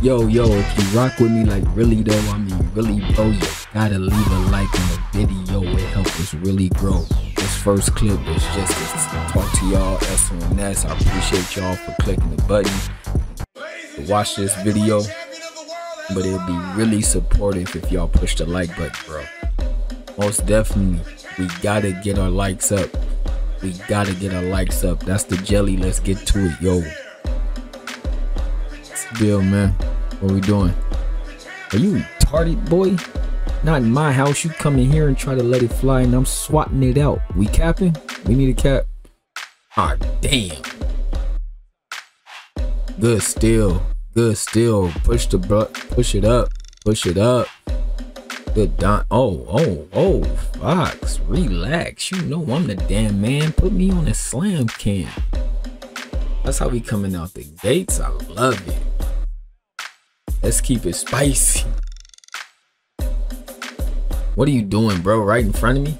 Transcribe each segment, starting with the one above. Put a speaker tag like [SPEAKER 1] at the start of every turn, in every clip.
[SPEAKER 1] Yo, yo, if you rock with me like really though, I mean really bro, you gotta leave a like on the video. It helps us really grow. This first clip is just to talk to y'all S1S. I appreciate y'all for clicking the button to watch this video. But it'd be really supportive if y'all push the like button, bro. Most definitely, we gotta get our likes up. We gotta get our likes up. That's the jelly. Let's get to it, yo. Deal, man? What we doing? Are you retarded, boy? Not in my house. You come in here and try to let it fly, and I'm swatting it out. We capping? We need a cap. Ah, damn. Good still. Good still. Push the butt. Push it up. Push it up. Good don. Oh, oh, oh. Fox, relax. You know I'm the damn man. Put me on a slam cam. That's how we coming out the gates. I love it. Let's keep it spicy. What are you doing, bro? Right in front of me?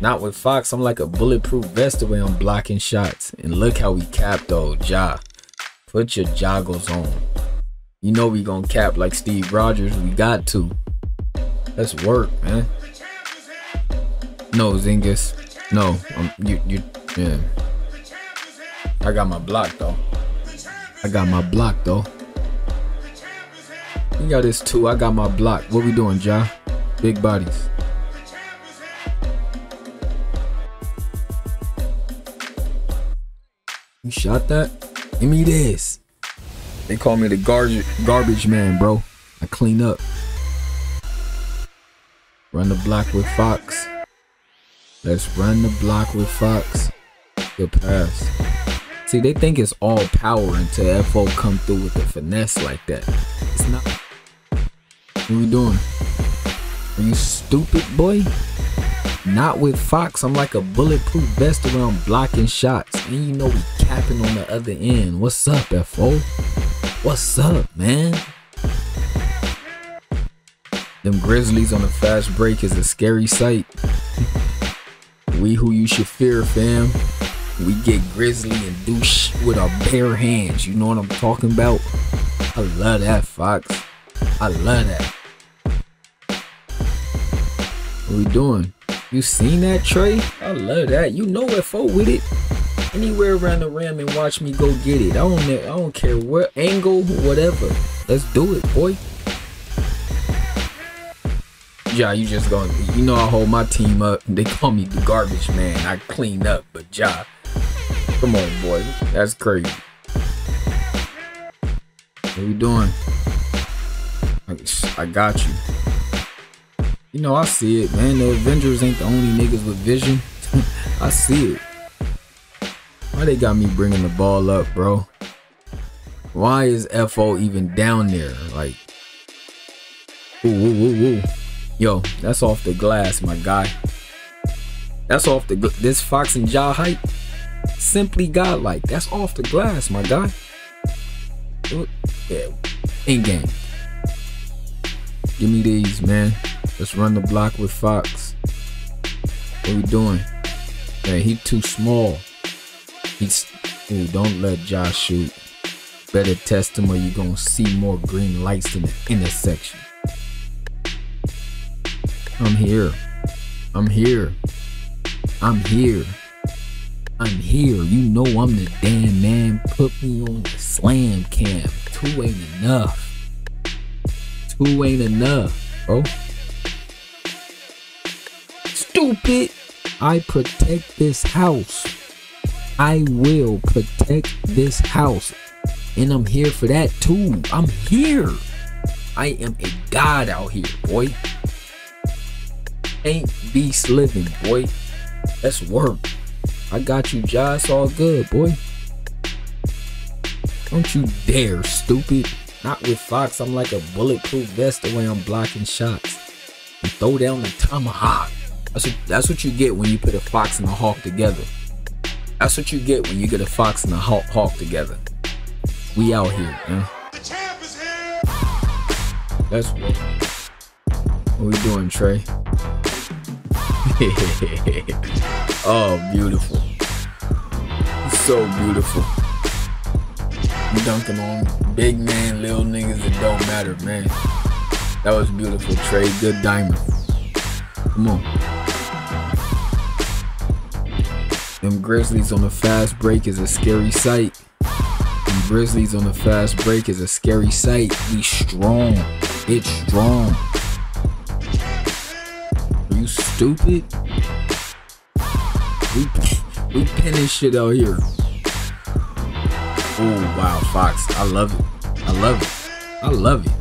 [SPEAKER 1] Not with Fox. I'm like a bulletproof vest the way I'm blocking shots. And look how we capped though, Ja. Put your joggles on. You know we gonna cap like Steve Rogers. We got to. Let's work, man. No, Zingus. No, I'm, you, you, yeah. I got my block though. I got my block though. You got this too. I got my block. What we doing, Ja? Big bodies. You shot that? Give me this. They call me the garbage garbage man, bro. I clean up. Run the block with Fox. Let's run the block with Fox. Good pass. See, they think it's all power until FO come through with the finesse like that. It's not. What we doing? Are you stupid, boy? Not with Fox. I'm like a bulletproof vest around blocking shots. And you know we capping on the other end. What's up, FO? What's up, man? Them Grizzlies on a fast break is a scary sight. we who you should fear, fam. We get grizzly and do shit with our bare hands. You know what I'm talking about? I love that, Fox. I love that. We doing? You seen that, Trey? I love that. You know FO with it. Anywhere around the rim and watch me go get it. I don't I don't care what angle, whatever. Let's do it, boy. Ja, you just gonna, you know I hold my team up. They call me the garbage man. I clean up, but Ja. Come on, boy. That's crazy. What we doing? I got you. You know, I see it, man. The Avengers ain't the only niggas with vision. I see it. Why they got me bringing the ball up, bro? Why is FO even down there? Like, ooh, ooh, ooh, ooh. Yo, that's off the glass, my guy. That's off the this Fox and Ja height. Simply godlike. That's off the glass, my guy. Yeah, in game. Give me these, man. Let's run the block with Fox. What we doing? Man, he too small. He's ooh, don't let Josh shoot. Better test him or you gonna see more green lights in the intersection. I'm here. I'm here. I'm here. I'm here. You know I'm the damn man. Put me on the slam cam. Two ain't enough. Two ain't enough, bro. Stupid. I protect this house. I will protect this house. And I'm here for that too. I'm here. I am a god out here, boy. Ain't beast living, boy. Let's work. I got you. It's all good, boy. Don't you dare, stupid. Not with Fox. I'm like a bulletproof vest the way I'm blocking shots. And throw down the tomahawk. That's what, that's what you get when you put a fox and a hawk together. That's what you get when you get a fox and a hawk, hawk together. We out here, man. The champ is here. That's what. What we doing, Trey? oh, beautiful. So beautiful. I'm dunking on Big man, little niggas, it don't matter, man. That was beautiful Trey. Good diamond. Come on. Them Grizzlies on the fast break is a scary sight. Them Grizzlies on the fast break is a scary sight. We strong. It's strong. Are you stupid? We, we pinning shit out here. Oh wow, Fox. I love it. I love it. I love it.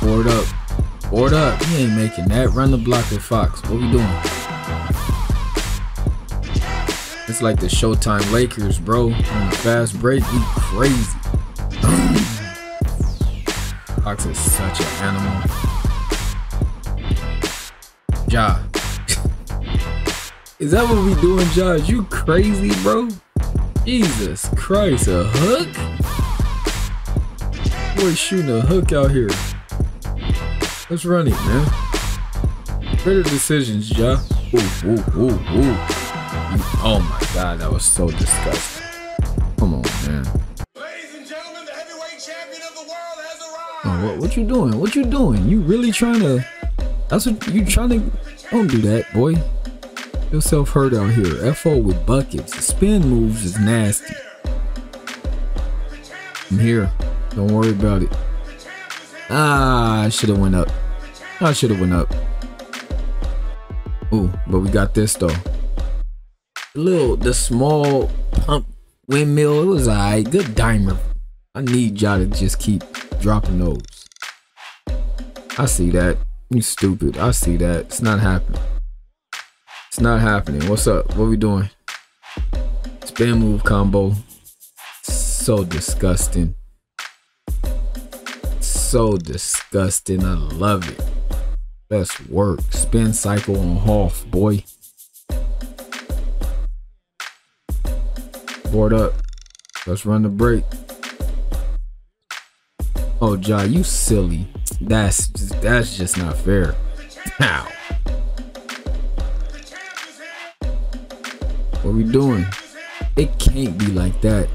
[SPEAKER 1] Board up. Board up. He ain't making that. Run the block with Fox. What we doing? It's like the Showtime Lakers, bro. On the fast break, we crazy. Fox is such an animal. Ja. is that what we doing, Josh? You crazy, bro? Jesus Christ, a hook? Boy shooting a hook out here. Let's run it, man. Better decisions, Ja. Ooh, ooh, ooh, ooh. Oh my god, that was so disgusting. Come on, man. Ladies and gentlemen, the heavyweight champion of the world has arrived. Oh, what, what you doing? What you doing? You really trying to? That's what you trying to? Don't do that, boy. Yourself hurt out here. FO with buckets. The spin moves is nasty. I'm here. Don't worry about it. Ah, I should have went up. I should have went up. Ooh, but we got this though. Little, the small pump windmill, it was alright. Good dimer. I need y'all to just keep dropping those. I see that. You stupid. I see that. It's not happening. It's not happening. What's up? What we doing? Spin move combo. So disgusting so disgusting. I love it. Best work. Spin cycle on Hoff, boy. Board up. Let's run the break. Oh, Ja, you silly. That's just, that's just not fair. How? What we doing? It can't be like that.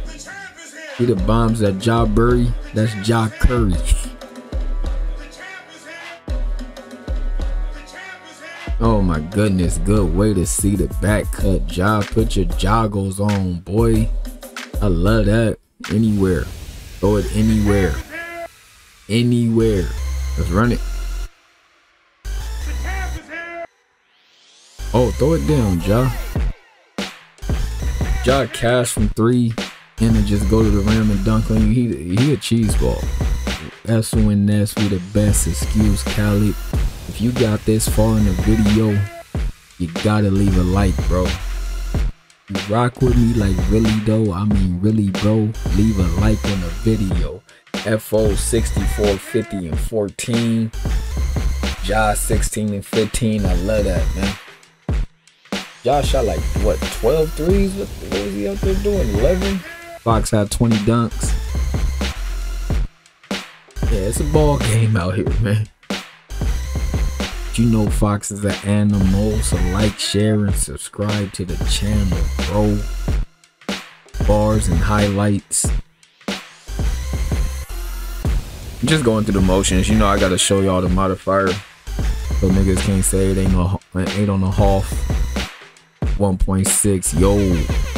[SPEAKER 1] See the bombs that Ja Burry? That's Ja Curry. Oh my goodness, good way to see the back cut job. Put your joggles on, boy. I love that. Anywhere. Throw it anywhere. Anywhere. Let's run it. Oh, throw it down, Ja. Ja cash from three and then just go to the rim and dunk on you. He, he a cheese ball. That's when that's we the best excuse, Khaled. If you got this far in the video, you gotta leave a like, bro. You rock with me like really though, I mean really bro, leave a like on the video. FO 64, 50, and 14. Josh 16 and 15. I love that, man. Josh shot like what 12 threes? What, what was he out there doing? 11? Fox had 20 dunks. Yeah, it's a ball game out here, man you know Fox is an animal, so like, share, and subscribe to the channel, bro. Bars and highlights. Just going through the motions. You know I gotta show y'all the modifier. So niggas can't say it ain't, no, ain't on the half. 1.6. Yo.